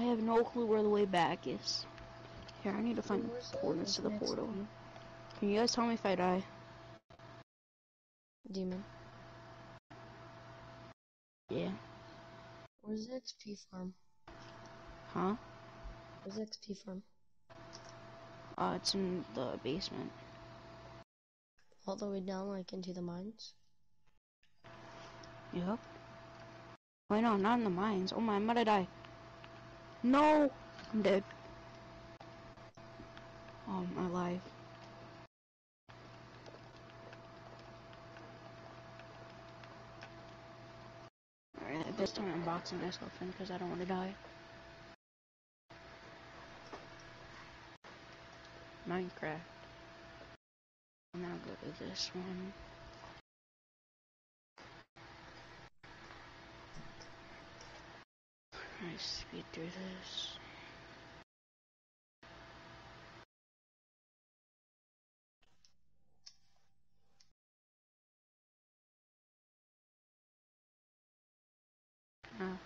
I have no clue where the way back is. Here, I need to find the the coordinates to the portal. one? Can you guys tell me if I die? Demon. Yeah. Where's the XP farm? Huh? Where's the XP farm? Uh, it's in the basement. All the way down, like into the mines. Yep. Wait, no, not in the mines. Oh my, I'm gonna die. No! I'm dead. Oh, I'm alive. Alright, this time I'm boxing myself in because I don't want to die. Minecraft. Now go to this one. I speed through this. Oh.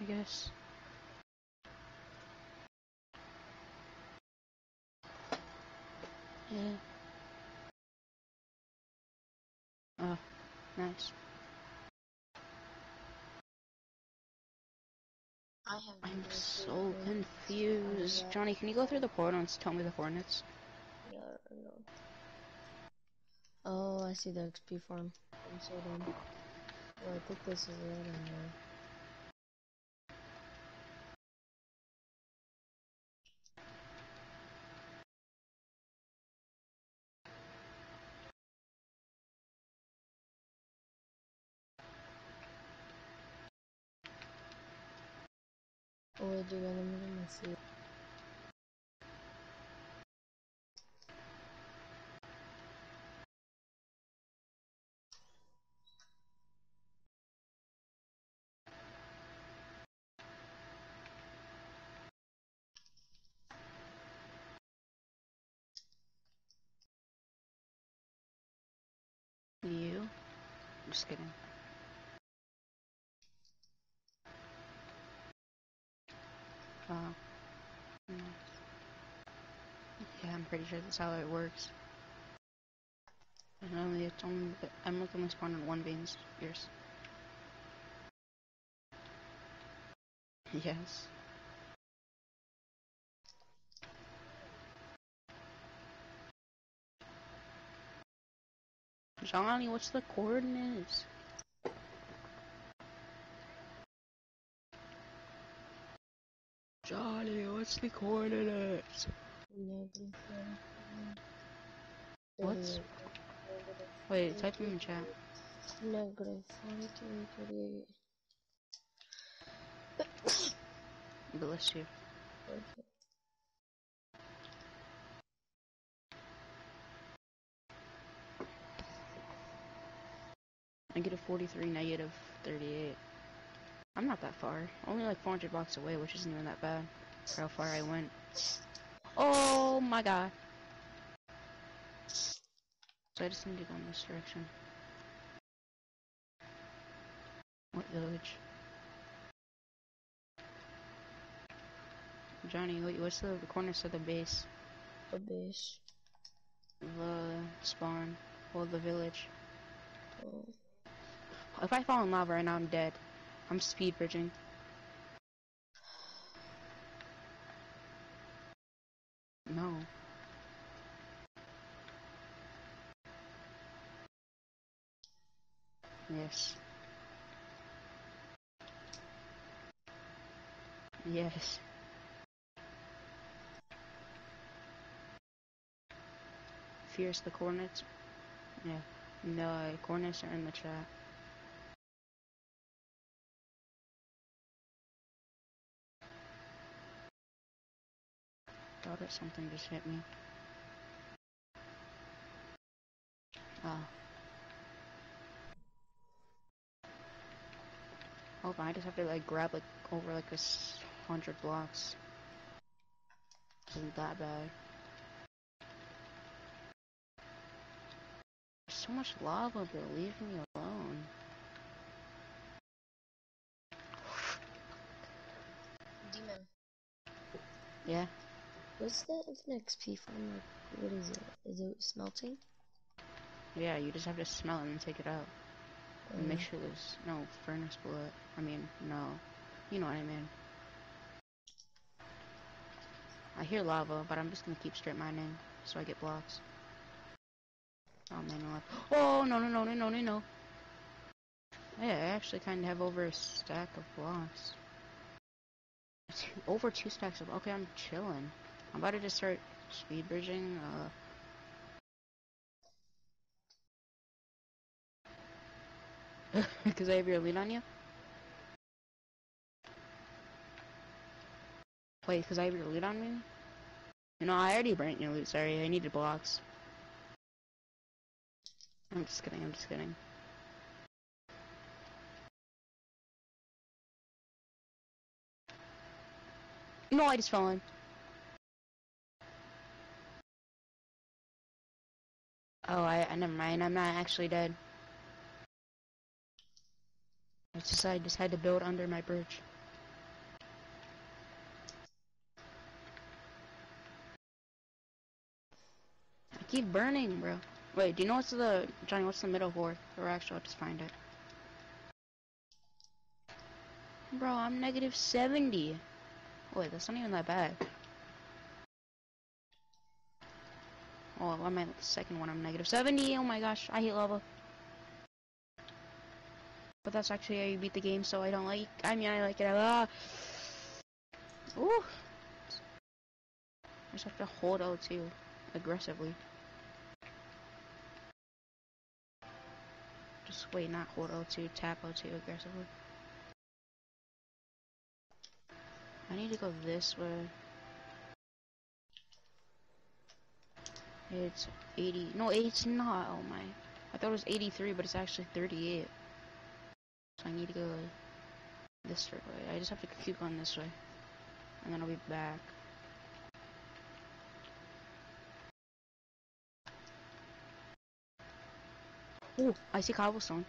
I guess. Yeah. Oh, nice. I have. I'm so confused. Johnny, can you go through the portal and tell me the coordinates? Yeah. Oh, I see the XP farm. I'm so dumb. Well, I think this is it anyway. See. You? I'm just kidding. Uh, nice. Yeah, I'm pretty sure that's how it works. And only it's only I'm looking to spawn in one veins. Yours. Yes. Johnny, what's the coordinates? Johnny, what's the coordinates? What's- Wait, type in chat. Negative 43, 38. Bless you. I get a Negative 43, negative 38. I'm not that far. Only like 400 blocks away, which isn't even that bad for how far I went. Oh my god. So I just need to go in this direction. What village? Johnny, wait, what's the corners of the base? The base. The spawn. Well, the village. Oh. If I fall in lava right now, I'm dead. I'm speed bridging. No. Yes. Yes. Fierce the coordinates. Yeah. The coordinates are in the chat. Thought that something just hit me. Oh. Hold on, I just have to like grab like over like a hundred blocks. isn't that bad. There's so much lava, bro. Leave me alone. Demon. Yeah. What's the infinite XP from? Like, what is it? Is it smelting? Yeah, you just have to smell it and take it out. Make sure there's no furnace below. I mean, no. You know what I mean. I hear lava, but I'm just gonna keep straight mining so I get blocks. Oh man, no. Oh no no no no no no no. Yeah, I actually kind of have over a stack of blocks. Two, over two stacks of. Okay, I'm chilling. I'm about to just start speed bridging. Uh. Because I have your lead on you? Wait, because I have your lead on me? No, I already burnt your loot, sorry, I needed blocks. I'm just kidding, I'm just kidding. No, I just fell in. Oh, I, I never mind, I'm not actually dead. I just had to build under my bridge. I keep burning, bro. Wait, do you know what's the Johnny? What's the middle horde? Or actually, I'll just find it. Bro, I'm negative seventy. Wait, that's not even that bad. Oh, I'm at the second one. I'm negative seventy. Oh my gosh, I hate lava. But that's actually how you beat the game, so I don't like. I mean, I like it. Ah. Ooh. I just have to hold L2 aggressively. Just wait, not hold L2, tap L2 aggressively. I need to go this way. It's 80. No, it's not. Oh my. I thought it was 83, but it's actually 38. I need to go this way. I just have to keep going this way. And then I'll be back. Oh, I see cobblestone.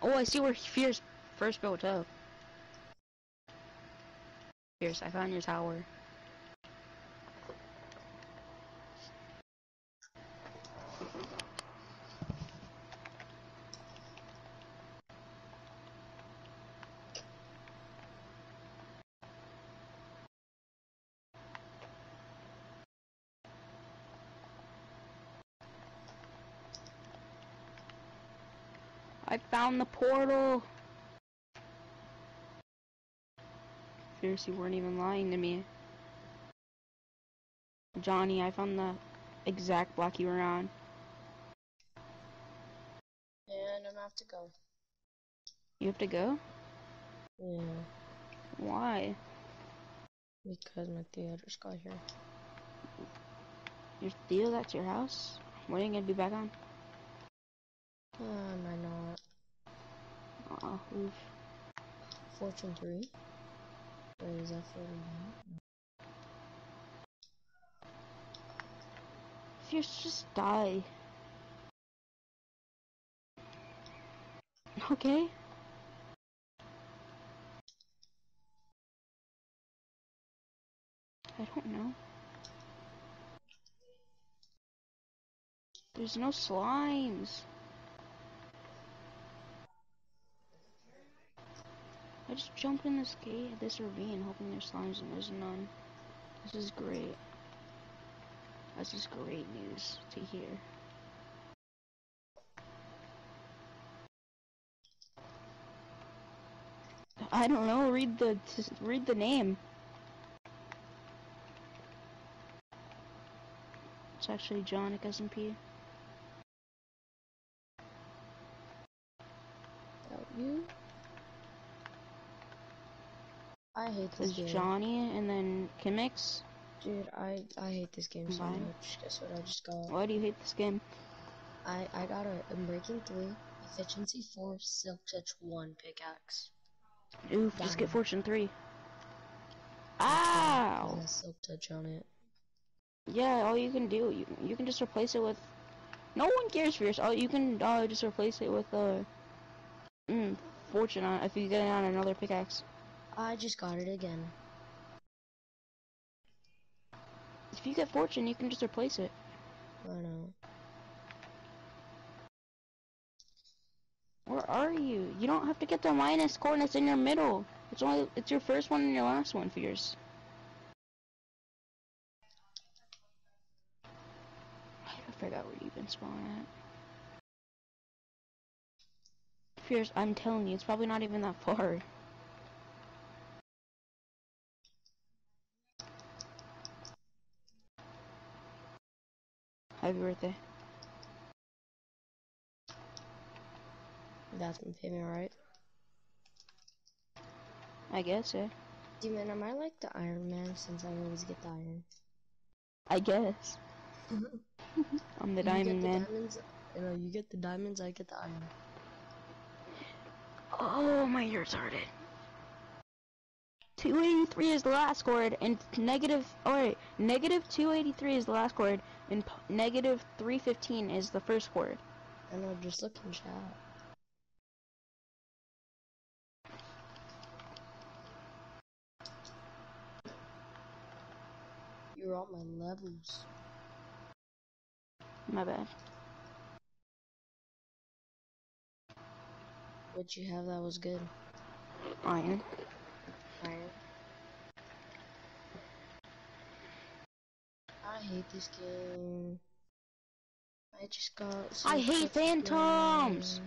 Oh, I see where Fierce first built up. Fierce, I found your tower. Found the portal! Fierce, you weren't even lying to me. Johnny, I found the exact block you were on. and I'm gonna have to go. You have to go? Yeah, Why? because my Theo just got here. Your Theo, that's your house? When are you gonna be back on? Uh, I might not. Fortune 3? Wait, is that 49? No. Fierce, just die. Okay? I don't know. There's no slimes. I just jumped in this gate, this ravine, hoping there's slimes, and there's none. This is great. This is great news to hear. I don't know. Read the read the name. It's actually John SMP. That you? I hate this game. Johnny and then Kimix. Dude, I I hate this game so much. Guess what I just got? Why do you hate this game? I I got a breaking 3, Efficiency 4, Silk Touch 1 pickaxe. Oof, just get Fortune 3. Ow! Silk touch on it. Yeah, all you can do, you you can just replace it with. No one cares for yours. Oh, you can uh, just replace it with uh, mm, fortune on if you get it on another pickaxe. I just got it again. If you get fortune, you can just replace it. I know. Where are you? You don't have to get the minus coordinates in your middle. It's only it's your first one and your last one, Fierce. I forgot where you've been spawning at. Fierce, I'm telling you, it's probably not even that far. Happy birthday. That's my favorite, right? I guess, yeah. Demon, am I like the Iron Man since I always get the iron? I guess. I'm the You diamond the man. diamonds, you know, you get the diamonds, I get the iron. Oh, my ears hurted. 283 is the last chord, and negative, alright, negative 283 is the last chord, and p- negative 315 is the first chord. I know, just look in chat. You're on my levels. My bad. What you have that was good. Iron. Iron. I hate this game. I just got. I hate phantoms!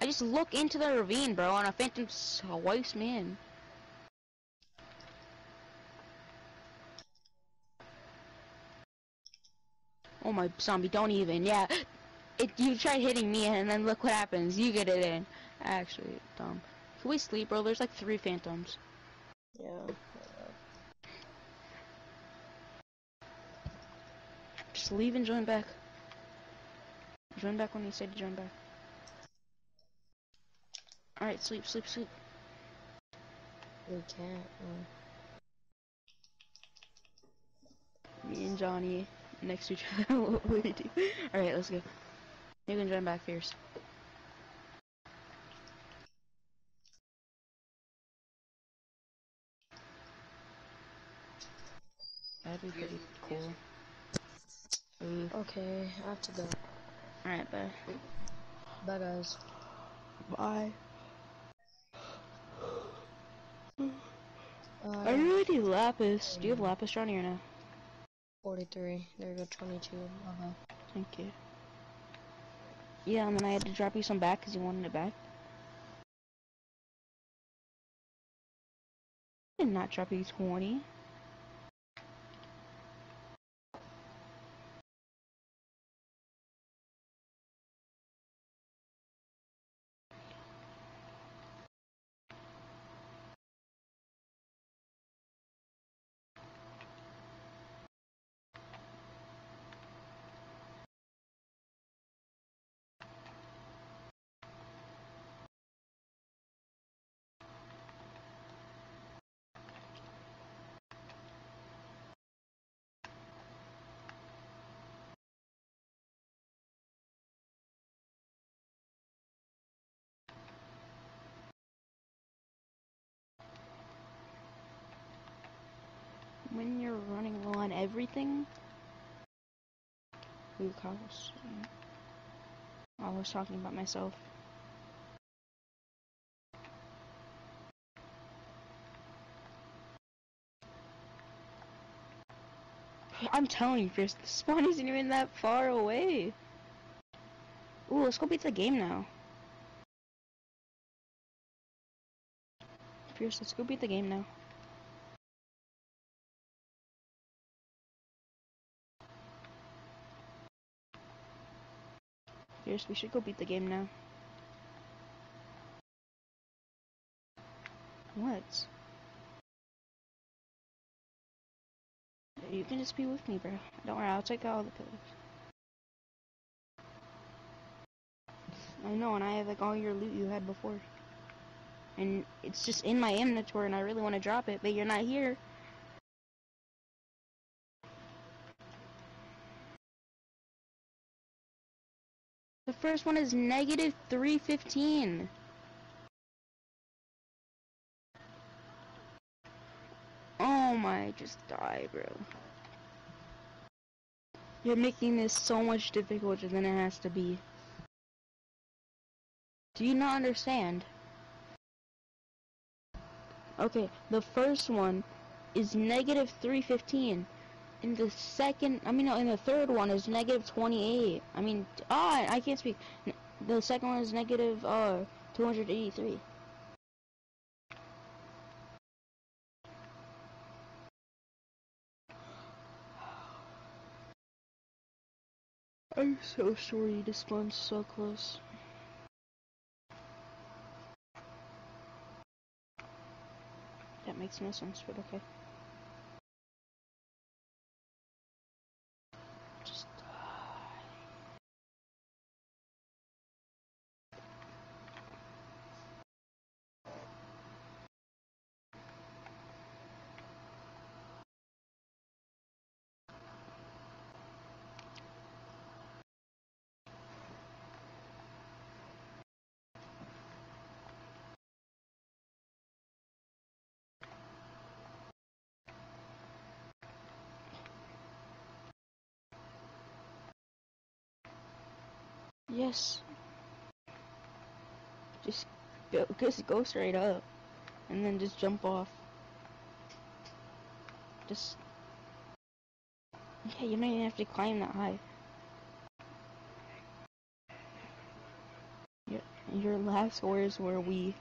I just look into the ravine, bro, and a phantom swipes me in. Oh my zombie, don't even, yeah. It, you tried hitting me and then look what happens, you get it in. Actually, dumb. Can we sleep, bro? There's like three phantoms. Yeah. Just leave and join back. Join back when you say to join back. Alright, sleep, sleep, sleep. We can't. No. Me and Johnny next to each other. what would we do? Alright, let's go. You can join back, Fierce. That'd be pretty cool. Ooh. Okay, I have to go. Alright, bye. Bye, guys. Bye. I Bye. really need lapis. Do you have lapis, Johnny, or now? 43. There you go, 22. Uh -huh. Thank you. Yeah, and then I had to drop you some back because you wanted it back. I did not drop you 20. When you're running low on everything. Ooh, Carlos. I was talking about myself. I'm telling you, Fierce, the spawn isn't even that far away. Ooh, let's go beat the game now. Fierce, let's go beat the game now. We should go beat the game now. What? You can just be with me, bro. Don't worry, I'll take all the pills. I know, and I have like all your loot you had before. And it's just in my inventory and I really want to drop it, but you're not here. The first one is negative 315. Oh my, just die, bro. You're making this so much difficult than it has to be. Do you not understand? Okay, the first one is negative 315. In the second, I mean, no, in the third one is negative 28. I mean, ah, I can't speak. The second one is negative, uh, 283. I'm so sorry this one's so close. That makes no sense, but okay. Yes. Just go, just go straight up, and then just jump off. Just yeah, you don't even have to climb that high. Your your last words were we.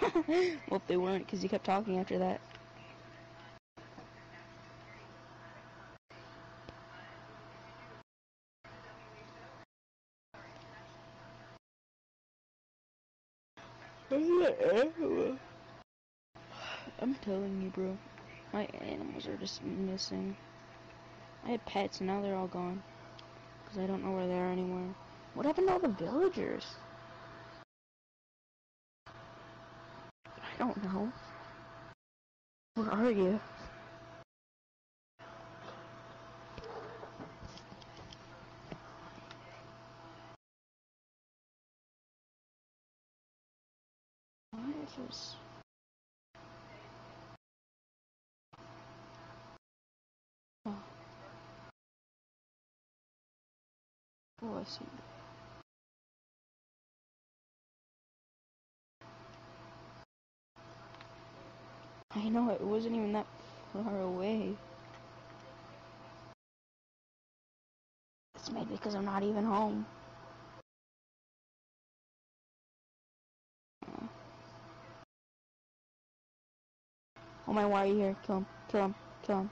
well, they weren't because you kept talking after that. I'm telling you, bro. My animals are just missing. I had pets, and now they're all gone. Because I don't know where they are anymore. What happened to all the villagers? I don't know. Where are you? This? Oh. Oh, I see. I know, it wasn't even that far away. It's maybe because I'm not even home. Oh my, why are you here? Kill him, kill him, kill him.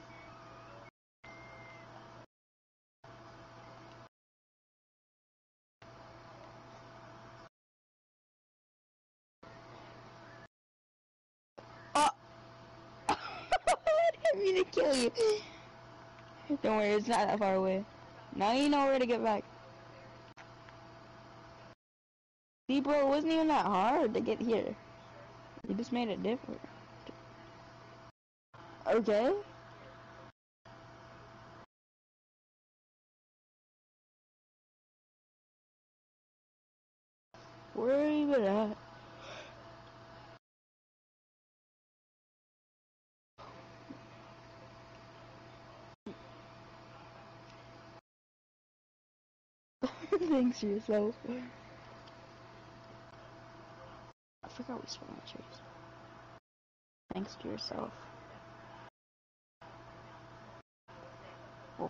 Oh! I to kill you. Don't worry, it's not that far away. Now you know where to get back. See, bro, it wasn't even that hard to get here. You just made it different. Okay? Where are you even at? Thanks to yourself. I forgot we spawned trees. Thanks to yourself.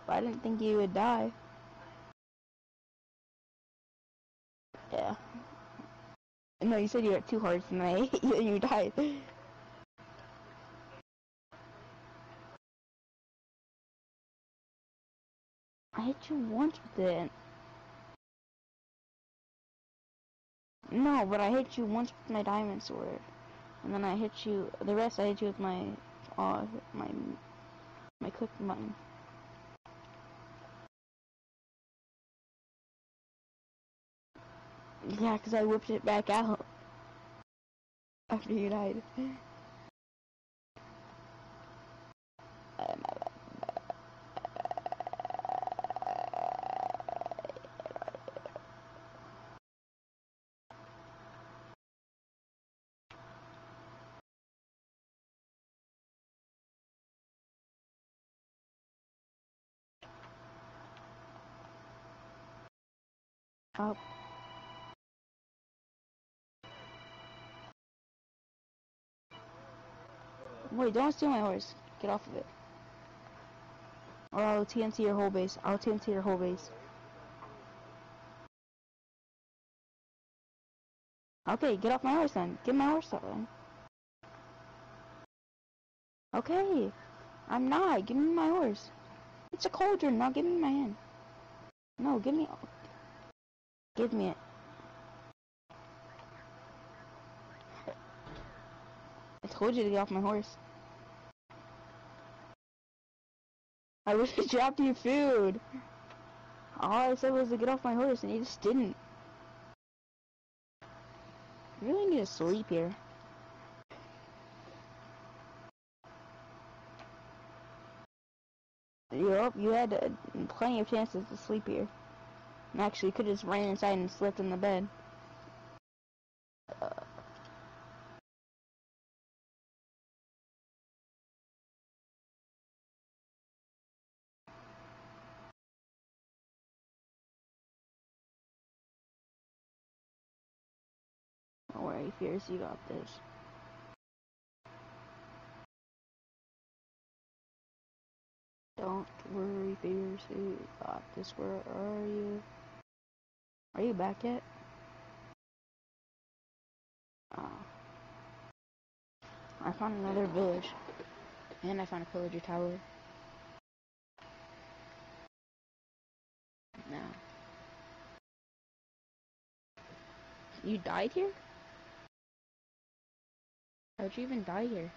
I didn't think you would die. Yeah. No, you said you had two hearts and I you you died. I hit you once with it. No, but I hit you once with my diamond sword. And then I hit you, the rest I hit you with my, uh, my, my click button. Yeah, 'cause I whipped it back out after you died. Up. Wait, don't steal my horse. Get off of it. Or I'll TNT your whole base. I'll TNT your whole base. Okay, get off my horse then. Get my horse off then. Okay. I'm not. Give me my horse. It's a cauldron. Now give me my hand. No, give me... Give me it. I told you to get off my horse. I wish I dropped you food. All I said was to get off my horse and you just didn't. You really need to sleep here. Yup, you had uh, plenty of chances to sleep here. Actually, you could have just ran inside and slept in the bed. Fierce, you got this. Don't worry, Fierce, you got this. Where are you? Are you back yet? Oh. I found another village. And I found a pillager tower. Now. You died here? How'd you even die here?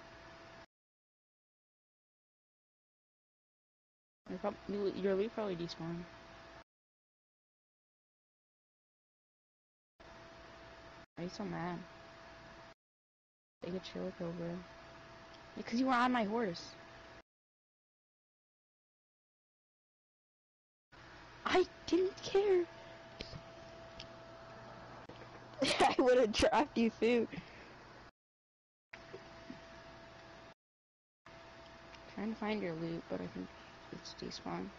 You're prob- you- Your loot probably despawned. Why are you so mad? Take a chill pill, bro. Because you were on my horse. I didn't care. I would have dropped you food. Trying to find your loot, but I think it's despawned.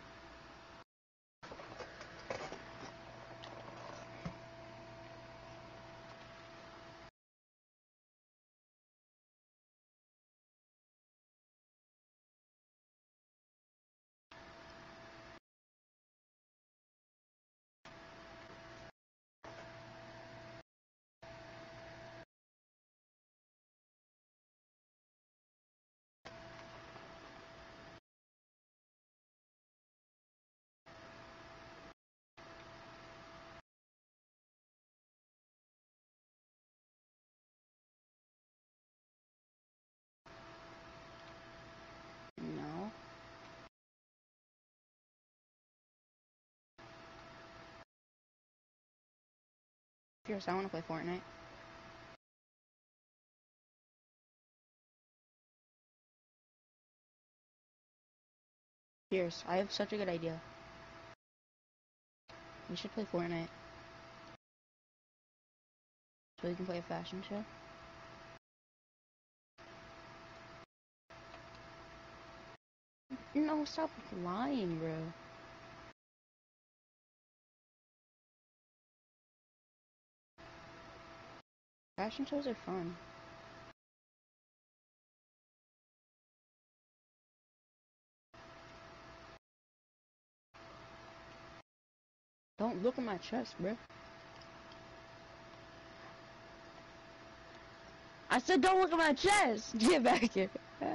Fierce, I want to play Fortnite. Fierce, I have such a good idea. We should play Fortnite. So we can play a fashion show. No, stop lying, bro. Fashion shows are fun. Don't look at my chest, bro. I said don't look at my chest! Get back here.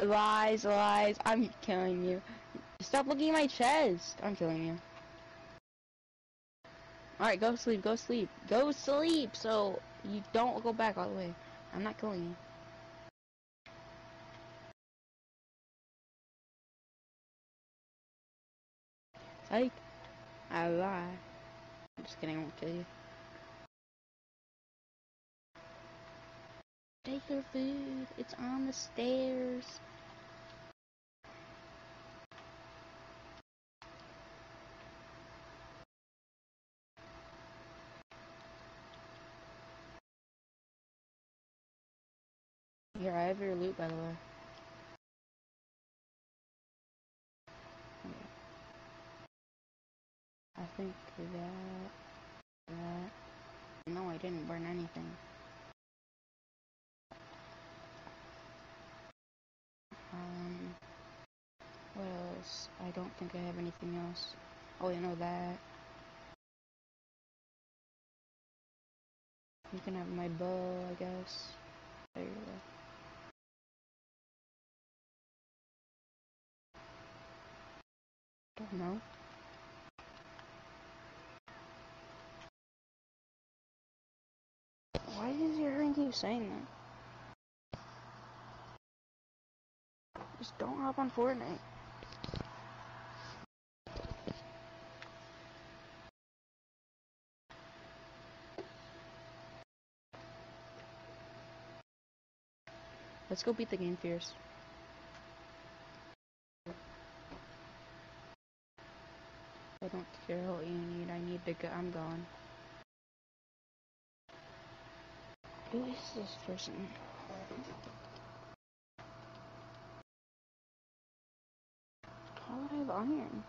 lies, lies. I'm killing you. Stop looking at my chest. I'm killing you. Alright, go sleep, go sleep. Go sleep so you don't go back all the way. I'm not killing you. Psych. I lie. I'm just kidding, I won't kill you. Take your food. It's on the stairs. Here, Loot, by the way. I think that, that, no, I didn't burn anything. Um, what else? I don't think I have anything else. Oh, you know that. You can have my bow, I guess. There you go. Don't know. Why does your hearing keep saying that? Just don't hop on Fortnite. Let's go beat the game fierce. I don't care what you go. I'm going. Who is this person? How would I have iron?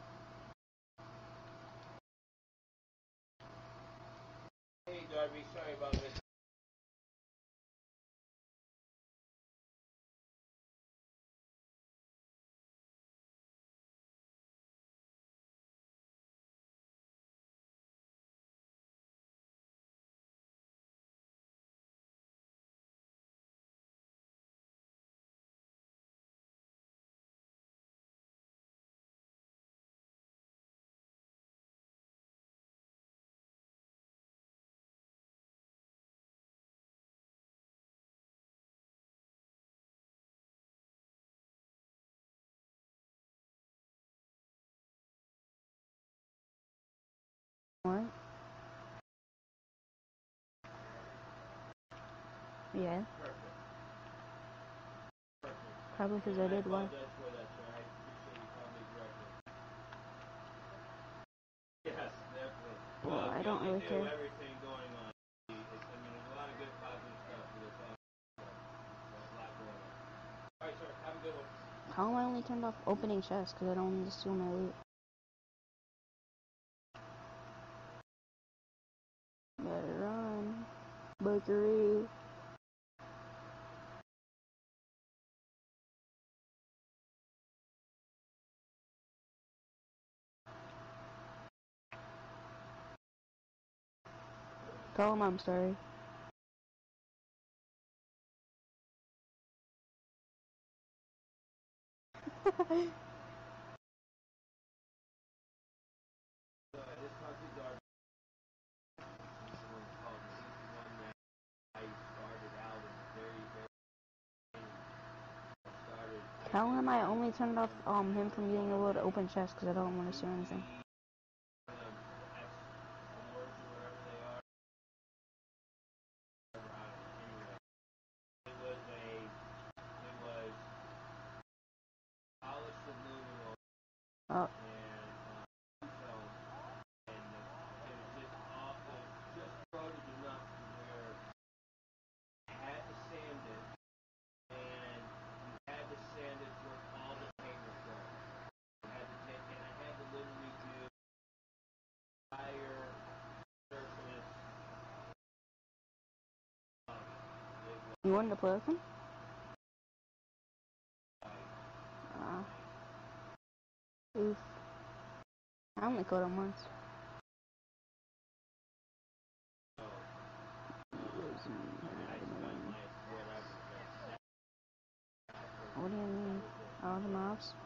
What? Yeah, Perfect. Probably because I did. I directly. Yes. Well, I don't really care. I one. How am I only turned off opening chests? Because I don't want to steal my loot. Bakery. Tell him I'm sorry. So I just talked to Darby. He's the one who called me. He's the one that I started out in the very, very beginning. I Tell him I only turned off um him from being able to open chests because I don't want to see anything. um, X awards or whatever they are. I don't know. Anyway, it was a, it was polished aluminum Oh, and um, tone, and the, it was just awful, just corroded enough to where I had to sand it, and you had to sand it where all the paint was gone. You had to take, and I had to literally do entire surface. Um, with him? like, Ah. Oof. I only caught him once. What do you mean? All the mobs?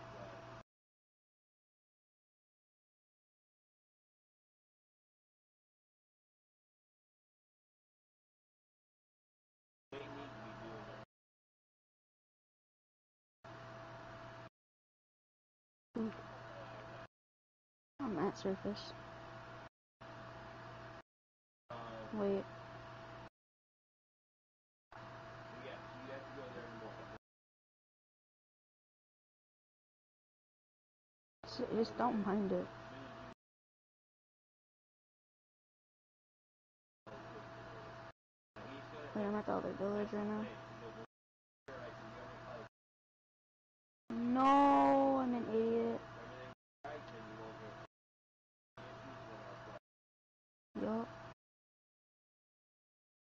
surface. Wait. Just don't mind it. Wait, I'm at the other village right now. No, I'm an idiot.